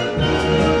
Música